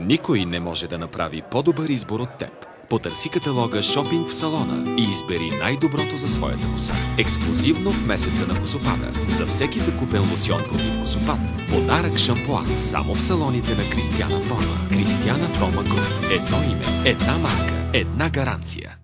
Никой не може да направи по-добър избор от теб. Потърси каталога Шопинг в салона и избери най-доброто за своята коса. Ексклюзивно в месеца на косопада. За всеки закупен лосьон против косопад, подарък шампуан само в салоните на Кристиана Фрома. Кристиана Фрома Груп. Едно име, една марка, една гаранция.